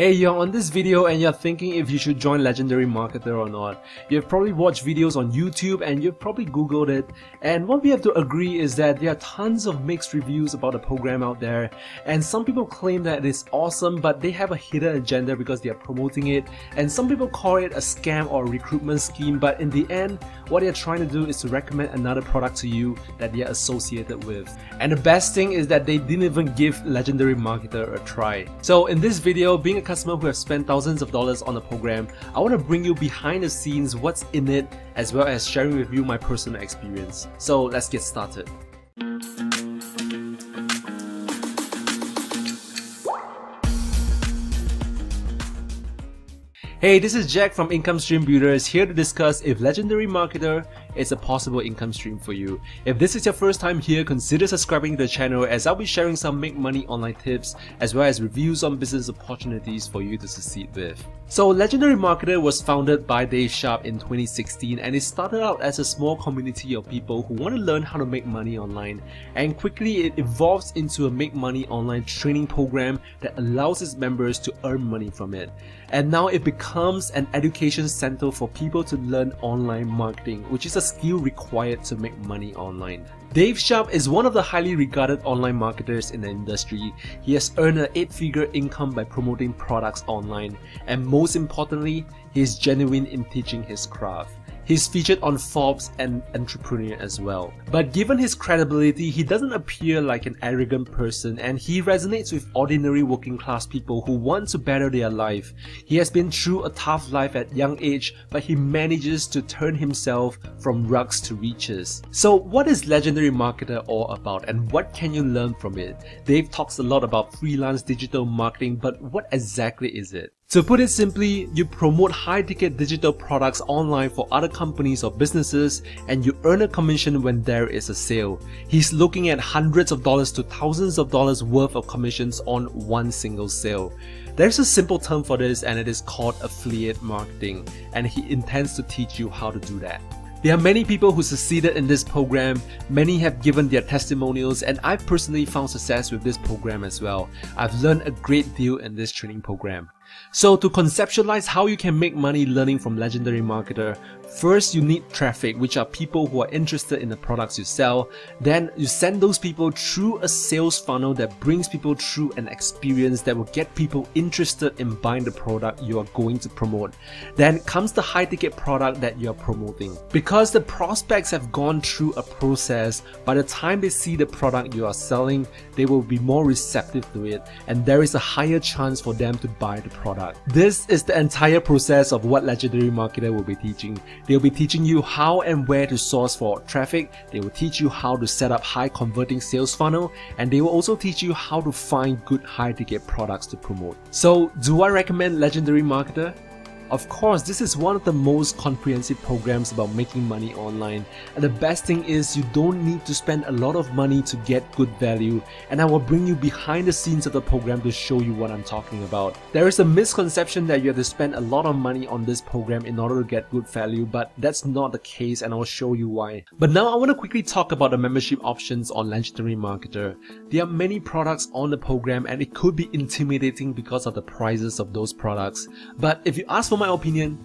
Hey, you're on this video and you're thinking if you should join Legendary Marketer or not. You've probably watched videos on YouTube and you've probably googled it. And what we have to agree is that there are tons of mixed reviews about the program out there. And some people claim that it is awesome but they have a hidden agenda because they are promoting it. And some people call it a scam or a recruitment scheme. But in the end what they're trying to do is to recommend another product to you that they are associated with. And the best thing is that they didn't even give Legendary Marketer a try. So in this video, being a customer who has spent thousands of dollars on the program, I want to bring you behind the scenes what's in it as well as sharing with you my personal experience. So let's get started. Hey, this is Jack from Income Stream Builders here to discuss if Legendary Marketer is a possible income stream for you. If this is your first time here, consider subscribing to the channel as I'll be sharing some make money online tips as well as reviews on business opportunities for you to succeed with. So Legendary Marketer was founded by Dave Sharpe in 2016 and it started out as a small community of people who want to learn how to make money online and quickly it evolves into a make money online training program that allows its members to earn money from it. And now it becomes an education center for people to learn online marketing, which is a skill required to make money online. Dave Sharpe is one of the highly regarded online marketers in the industry. He has earned an 8-figure income by promoting products online, and most importantly, he is genuine in teaching his craft. He's featured on Forbes and Entrepreneur as well. But given his credibility, he doesn't appear like an arrogant person and he resonates with ordinary working class people who want to better their life. He has been through a tough life at young age, but he manages to turn himself from rugs to riches. So what is Legendary Marketer all about and what can you learn from it? Dave talks a lot about freelance digital marketing, but what exactly is it? To put it simply, you promote high-ticket digital products online for other companies or businesses and you earn a commission when there is a sale. He's looking at hundreds of dollars to thousands of dollars worth of commissions on one single sale. There's a simple term for this and it is called affiliate marketing and he intends to teach you how to do that. There are many people who succeeded in this program, many have given their testimonials and I've personally found success with this program as well. I've learned a great deal in this training program. So to conceptualize how you can make money learning from Legendary Marketer, first you need traffic, which are people who are interested in the products you sell. Then you send those people through a sales funnel that brings people through an experience that will get people interested in buying the product you are going to promote. Then comes the high ticket product that you are promoting. Because the prospects have gone through a process, by the time they see the product you are selling, they will be more receptive to it and there is a higher chance for them to buy the product. This is the entire process of what Legendary Marketer will be teaching. They'll be teaching you how and where to source for traffic, they will teach you how to set up high converting sales funnel, and they will also teach you how to find good high ticket products to promote. So do I recommend Legendary Marketer? Of course, this is one of the most comprehensive programs about making money online and the best thing is you don't need to spend a lot of money to get good value and I will bring you behind the scenes of the program to show you what I'm talking about. There is a misconception that you have to spend a lot of money on this program in order to get good value but that's not the case and I will show you why. But now I want to quickly talk about the membership options on Legendary Marketer. There are many products on the program and it could be intimidating because of the prices of those products. But if you ask for my opinion,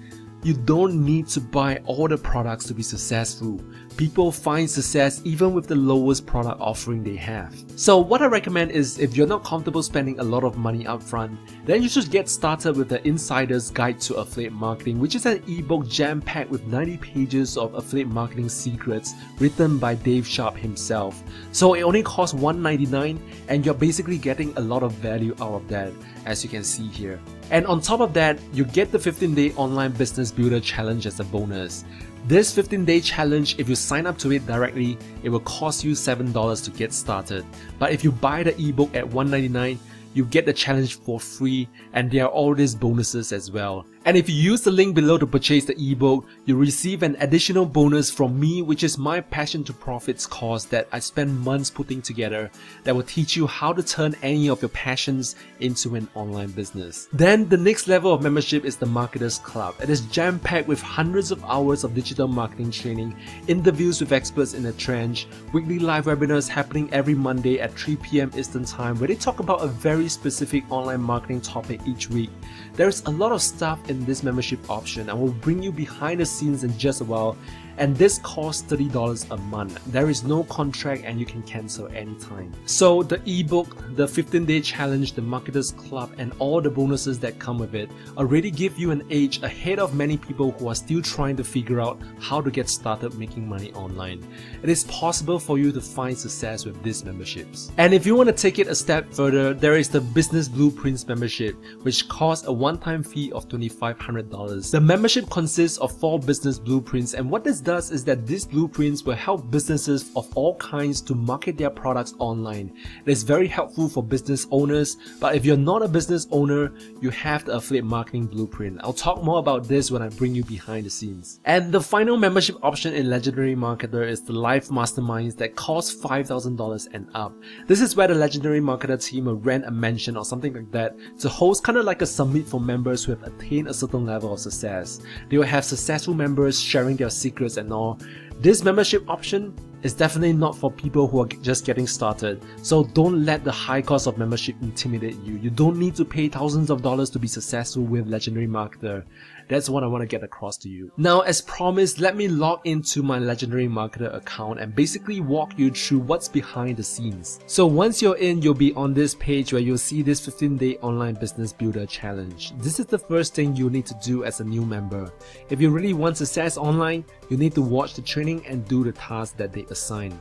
you don't need to buy all the products to be successful. People find success even with the lowest product offering they have. So what I recommend is if you're not comfortable spending a lot of money upfront, then you should get started with the Insider's Guide to Affiliate Marketing, which is an ebook jam-packed with 90 pages of affiliate marketing secrets written by Dave Sharpe himself. So it only costs $1.99 and you're basically getting a lot of value out of that, as you can see here. And on top of that, you get the 15 day online business builder challenge as a bonus. This 15 day challenge, if you sign up to it directly, it will cost you $7 to get started. But if you buy the ebook at $1.99, you get the challenge for free and there are all these bonuses as well. And if you use the link below to purchase the ebook, you receive an additional bonus from me which is my passion to profits course that I spend months putting together that will teach you how to turn any of your passions into an online business. Then the next level of membership is the Marketers Club. It is jam-packed with hundreds of hours of digital marketing training, interviews with experts in the trench, weekly live webinars happening every Monday at 3pm Eastern Time where they talk about a very specific online marketing topic each week. There's a lot of stuff in in this membership option and will bring you behind the scenes in just a while and this costs $30 a month. There is no contract and you can cancel anytime. So the ebook, the 15 day challenge, the marketers club and all the bonuses that come with it already give you an edge ahead of many people who are still trying to figure out how to get started making money online. It is possible for you to find success with these memberships. And if you want to take it a step further, there is the Business Blueprints membership which costs a one-time fee of $2,500. The membership consists of four business blueprints and what this does is that these blueprints will help businesses of all kinds to market their products online. It is very helpful for business owners, but if you're not a business owner, you have the affiliate marketing blueprint. I'll talk more about this when I bring you behind the scenes. And the final membership option in Legendary Marketer is the live masterminds that cost $5,000 and up. This is where the Legendary Marketer team will rent a mansion or something like that to host kind of like a summit for members who have attained a certain level of success. They will have successful members sharing their secrets and all. This membership option is definitely not for people who are just getting started. So don't let the high cost of membership intimidate you. You don't need to pay thousands of dollars to be successful with Legendary Marketer. That's what I want to get across to you. Now, as promised, let me log into my Legendary Marketer account and basically walk you through what's behind the scenes. So once you're in, you'll be on this page where you'll see this 15 day online business builder challenge. This is the first thing you need to do as a new member. If you really want success online, you need to watch the training and do the tasks that they assign.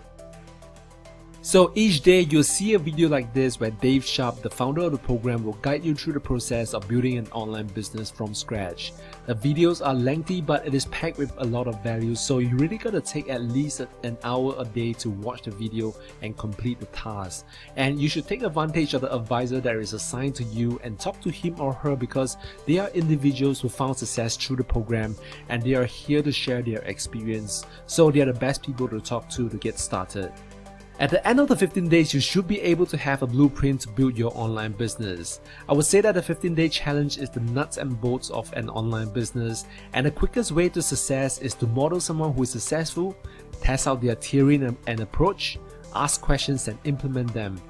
So each day you'll see a video like this where Dave Sharpe, the founder of the program, will guide you through the process of building an online business from scratch. The videos are lengthy but it is packed with a lot of value so you really gotta take at least an hour a day to watch the video and complete the task. And you should take advantage of the advisor that is assigned to you and talk to him or her because they are individuals who found success through the program and they are here to share their experience. So they are the best people to talk to to get started. At the end of the 15 days, you should be able to have a blueprint to build your online business. I would say that the 15 day challenge is the nuts and bolts of an online business, and the quickest way to success is to model someone who is successful, test out their theory and approach, ask questions and implement them.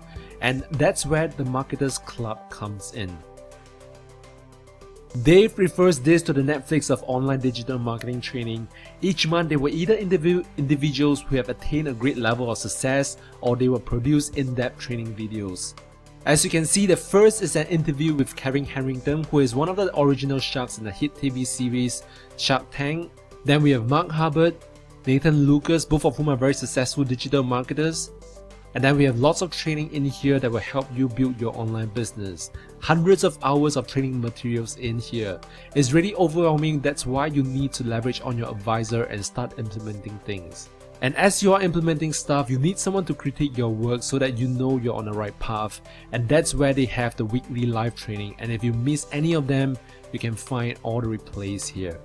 And that's where the Marketers Club comes in. Dave refers this to the Netflix of online digital marketing training. Each month, they will either interview individuals who have attained a great level of success or they will produce in-depth training videos. As you can see, the first is an interview with Kevin Harrington, who is one of the original sharks in the hit TV series Shark Tank. Then we have Mark Hubbard, Nathan Lucas, both of whom are very successful digital marketers. And then we have lots of training in here that will help you build your online business. Hundreds of hours of training materials in here. It's really overwhelming, that's why you need to leverage on your advisor and start implementing things. And as you are implementing stuff, you need someone to critique your work so that you know you're on the right path. And that's where they have the weekly live training. And if you miss any of them, you can find all the replays here.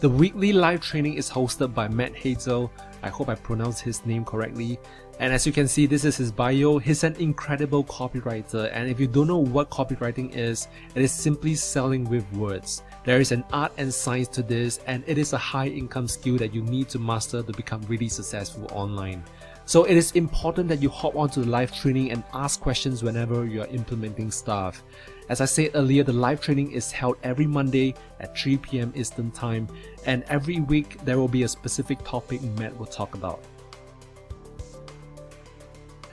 The weekly live training is hosted by Matt Hazel, I hope I pronounced his name correctly. And as you can see, this is his bio. He's an incredible copywriter. And if you don't know what copywriting is, it is simply selling with words. There is an art and science to this, and it is a high income skill that you need to master to become really successful online. So it is important that you hop onto the live training and ask questions whenever you are implementing stuff. As I said earlier, the live training is held every Monday at 3 p.m. Eastern Time, and every week there will be a specific topic Matt will talk about.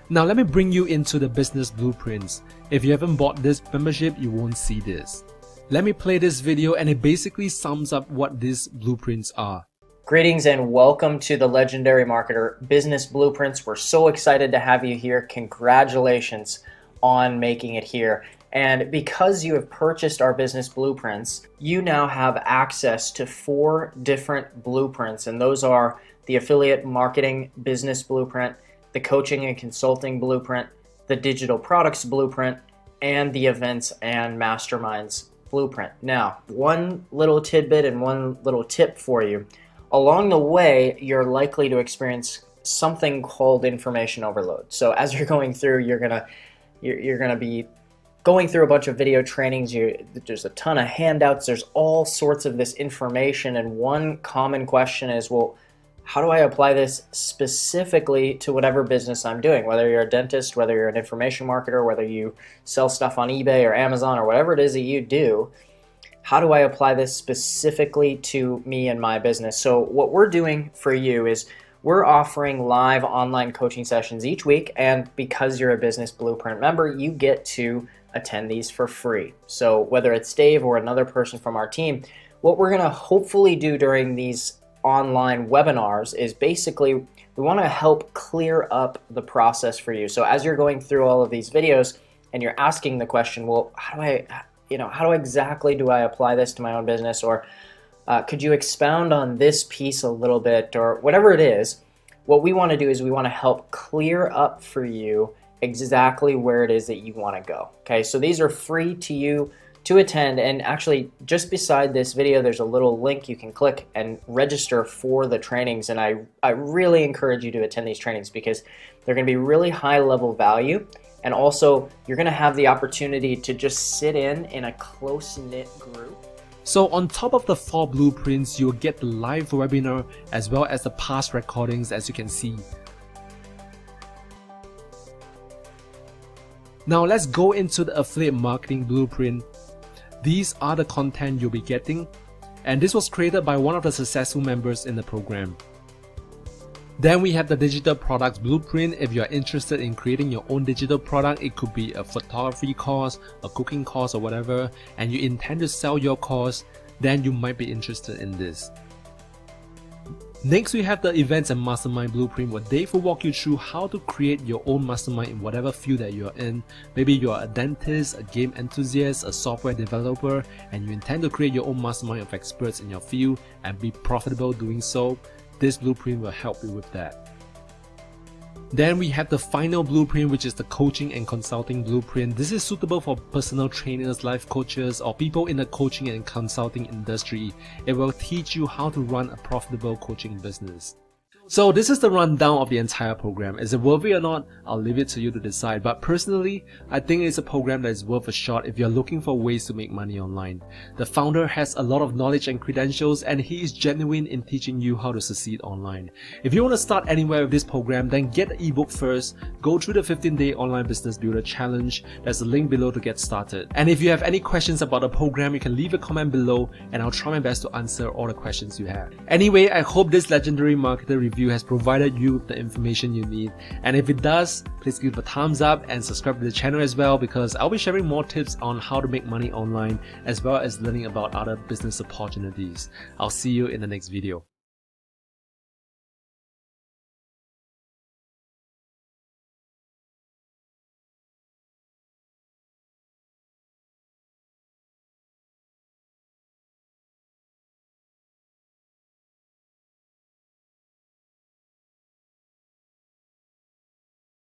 Now let me bring you into the business blueprints. If you haven't bought this membership, you won't see this. Let me play this video and it basically sums up what these blueprints are. Greetings and welcome to the Legendary Marketer Business Blueprints. We're so excited to have you here. Congratulations on making it here. And because you have purchased our business blueprints, you now have access to four different blueprints. And those are the affiliate marketing business blueprint, the coaching and consulting blueprint, the digital products blueprint, and the events and masterminds blueprint. Now, one little tidbit and one little tip for you. Along the way, you're likely to experience something called information overload. So as you're going through, you're gonna you're, you're gonna be going through a bunch of video trainings. You, there's a ton of handouts. There's all sorts of this information, and one common question is, well, how do I apply this specifically to whatever business I'm doing? Whether you're a dentist, whether you're an information marketer, whether you sell stuff on eBay or Amazon or whatever it is that you do, how do I apply this specifically to me and my business? So, what we're doing for you is we're offering live online coaching sessions each week, and because you're a Business Blueprint member, you get to attend these for free. So, whether it's Dave or another person from our team, what we're going to hopefully do during these online webinars is basically we want to help clear up the process for you. So as you're going through all of these videos and you're asking the question, well, how do I, you know, how exactly do I apply this to my own business? Or uh, could you expound on this piece a little bit or whatever it is? What we want to do is we want to help clear up for you exactly where it is that you want to go. Okay, so these are free to you to attend. And actually, just beside this video, there's a little link you can click and register for the trainings. And I, I really encourage you to attend these trainings because they're going to be really high level value. And also, you're going to have the opportunity to just sit in in a close knit group. So on top of the four blueprints, you'll get the live webinar as well as the past recordings as you can see. Now let's go into the affiliate marketing blueprint these are the content you'll be getting, and this was created by one of the successful members in the program. Then we have the digital products blueprint. If you are interested in creating your own digital product, it could be a photography course, a cooking course or whatever, and you intend to sell your course, then you might be interested in this. Next, we have the events and mastermind blueprint where Dave will walk you through how to create your own mastermind in whatever field that you're in. Maybe you're a dentist, a game enthusiast, a software developer, and you intend to create your own mastermind of experts in your field and be profitable doing so. This blueprint will help you with that. Then we have the final blueprint which is the coaching and consulting blueprint. This is suitable for personal trainers, life coaches or people in the coaching and consulting industry. It will teach you how to run a profitable coaching business. So this is the rundown of the entire program. Is it worth it or not? I'll leave it to you to decide. But personally, I think it's a program that is worth a shot if you're looking for ways to make money online. The founder has a lot of knowledge and credentials and he is genuine in teaching you how to succeed online. If you want to start anywhere with this program, then get the ebook first, go through the 15 day online business builder challenge. There's a link below to get started. And if you have any questions about the program, you can leave a comment below and I'll try my best to answer all the questions you have. Anyway, I hope this legendary marketer review review has provided you with the information you need. And if it does, please give a thumbs up and subscribe to the channel as well because I'll be sharing more tips on how to make money online as well as learning about other business opportunities. I'll see you in the next video.